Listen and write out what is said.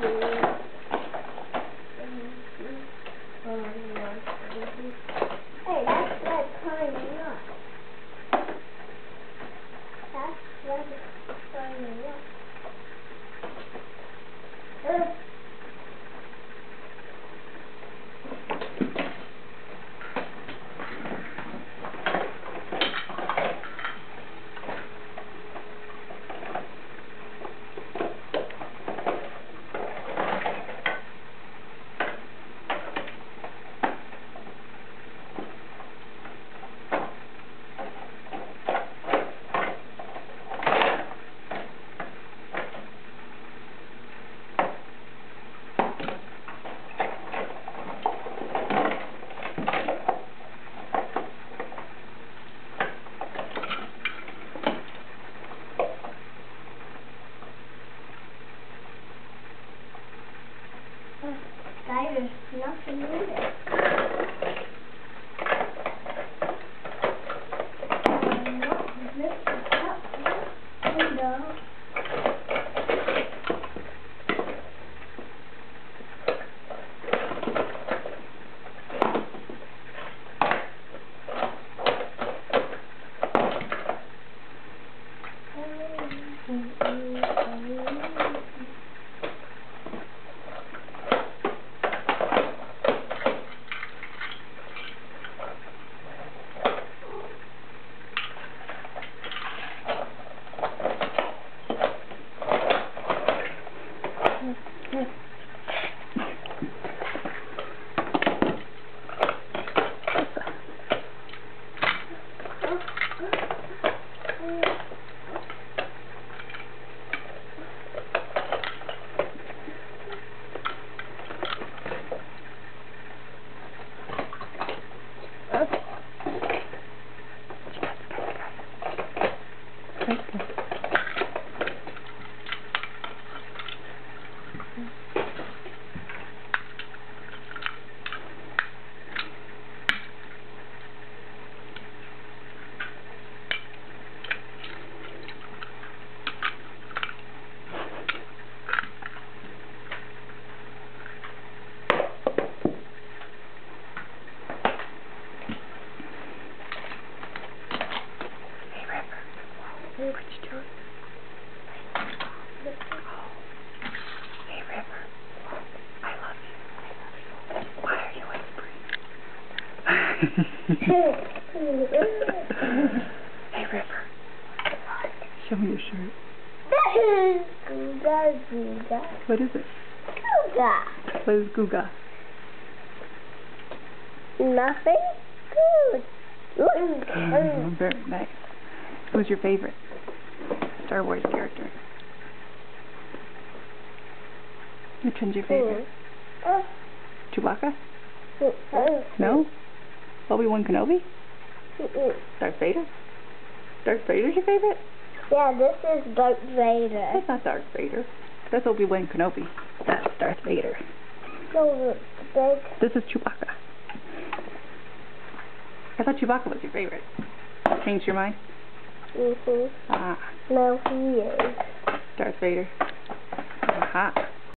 Hey, hey, River. Show me your shirt. That is Guga Guga. What is it? Guga. What is Guga? Nothing good. Oh, very nice. Who's your favorite Star Wars character? Which one's your favorite? Uh, Chewbacca? uh, No? Obi-Wan Kenobi? mm-mm. Darth Vader? Darth Vader's your favorite? Yeah, this is Darth Vader. That's not Darth Vader. That's Obi-Wan Kenobi. That's Darth Vader. No. This is Chewbacca. I thought Chewbacca was your favorite. Changed your mind? Mm-hmm. Ah, No, he is. Darth Vader. Aha.